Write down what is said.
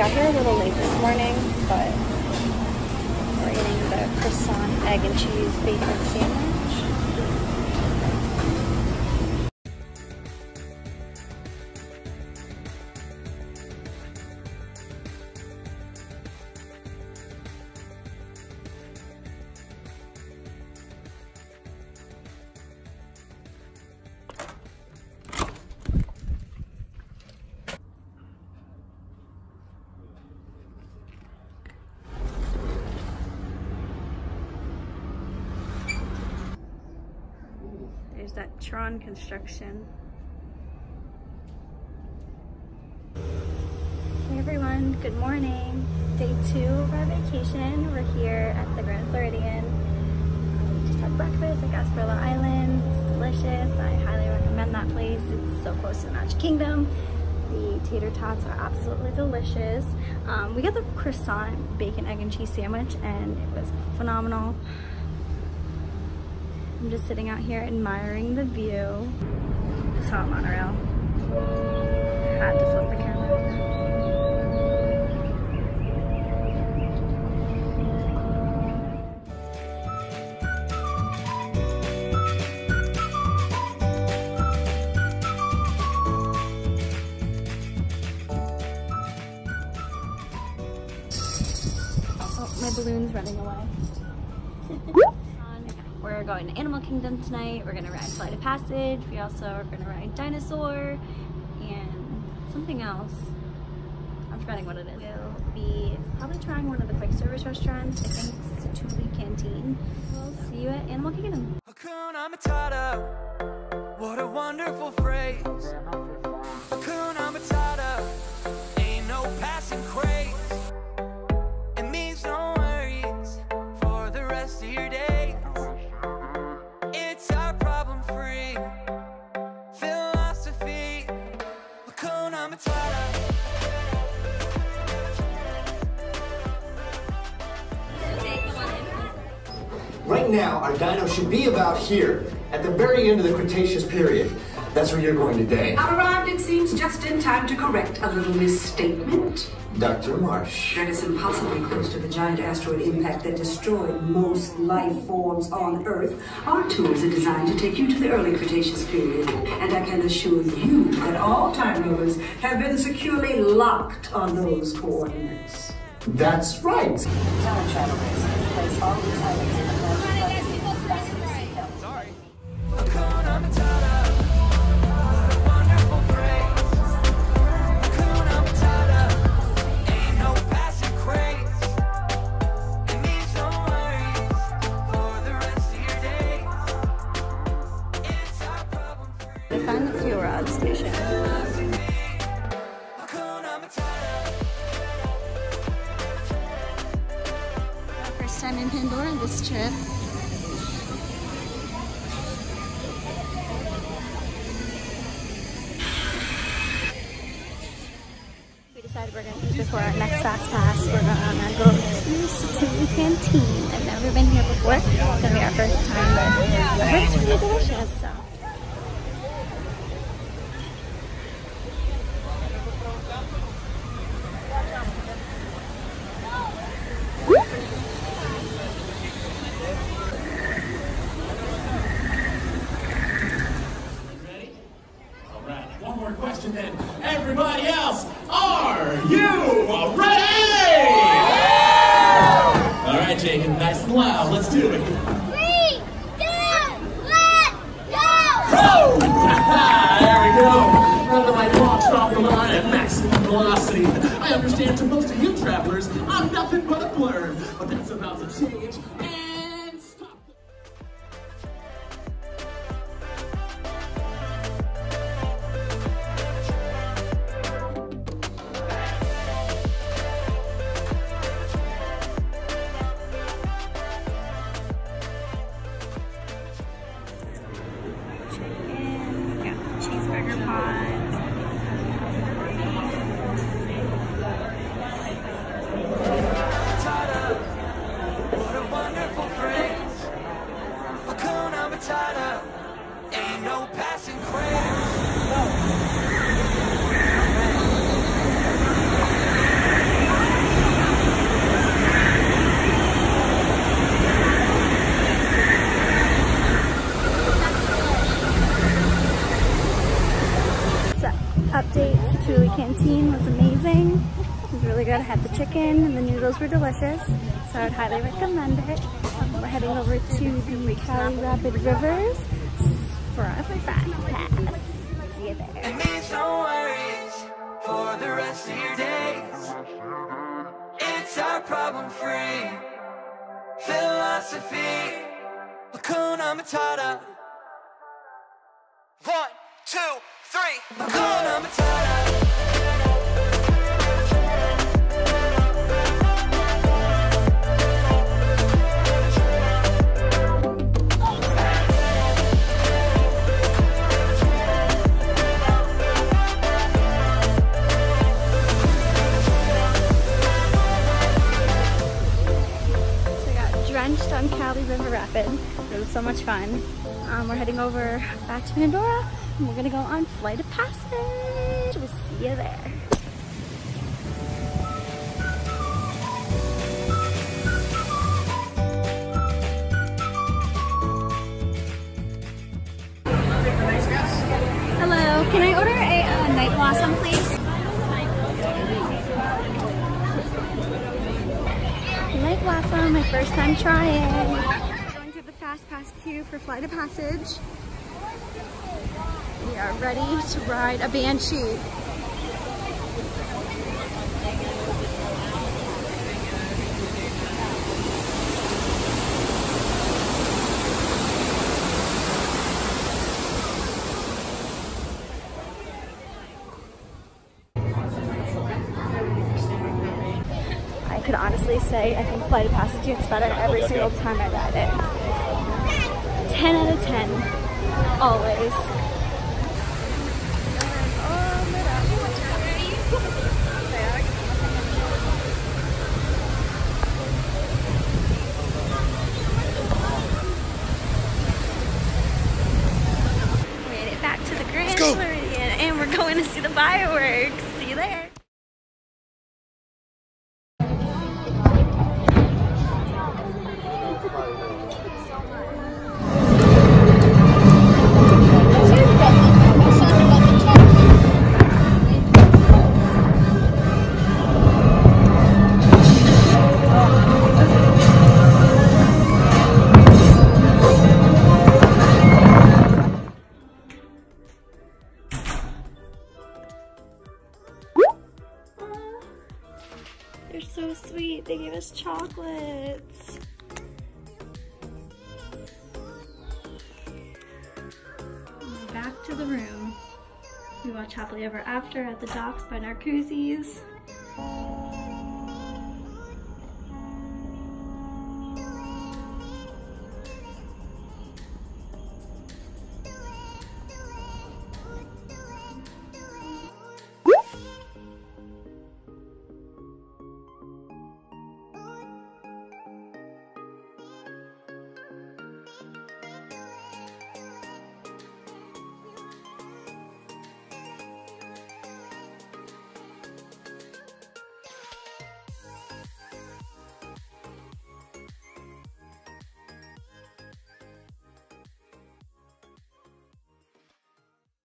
got here a little late this morning, but we're eating the croissant, egg and cheese bacon There's that Tron construction. Hey everyone, good morning. Day two of our vacation. We're here at the Grand Floridian. We just had breakfast at Gasparilla Island. It's delicious. I highly recommend that place. It's so close to the Magic Kingdom. The tater tots are absolutely delicious. Um, we got the croissant bacon, egg, and cheese sandwich and it was phenomenal. I'm just sitting out here admiring the view. Saw a monorail. Had to flip the camera. Oh, my balloon's running away. We're going to Animal Kingdom tonight. We're gonna ride Flight of Passage. We also are gonna ride Dinosaur and something else. I'm forgetting what it is. We'll be probably trying one of the quick service restaurants. I think it's Satuli Canteen. We'll see you at Animal Kingdom. Hakuna Matata, what a wonderful phrase. Right now, our dino should be about here, at the very end of the Cretaceous period. That's where you're going today. I've arrived, it seems, just in time to correct a little misstatement. Dr. Marsh. That is impossibly close to the giant asteroid impact that destroyed most life forms on Earth. Our tools are designed to take you to the early Cretaceous period, and I can assure you that all time movers have been securely locked on those coordinates. That's right. These the Sorry. Hakuna Matata, we're gonna eat before our next fast pass. We're gonna um, go to Satuli Canteen. I've never been here before. It's gonna be our first time, but it's really delicious. So. One more question then. Everybody else, are you ready? All right, Jacob, nice and loud. Let's do it. Three, two, one, go! There we go. Another light launched off the line at maximum velocity. I understand to most of you travelers, I'm nothing but a chicken and the noodles were delicious, so I would highly recommend it. Um, we're heading over to the Kali Rapid Rivers for our fast pass. See you there. It means no worries for the rest of your days. It's our problem free philosophy. Hakuna Matata. One, two, three. Hakuna on Kali River Rapid. It was so much fun. Um, we're heading over back to Pandora and we're gonna go on Flight of Passage. We'll see you there. Hello, can I order a uh, night blossom, please? My first time trying. Going through the Fast Pass queue for Flight of Passage. We are ready to ride a Banshee. Could honestly say I think Flight of Passage gets better every single time I ride it. 10 out of 10. Always. Made it back to the Grand Floridian and we're going to see the fireworks. See you there. Chocolates. Back to the room. We watch Happily Ever After at the docks by Narcoossee's.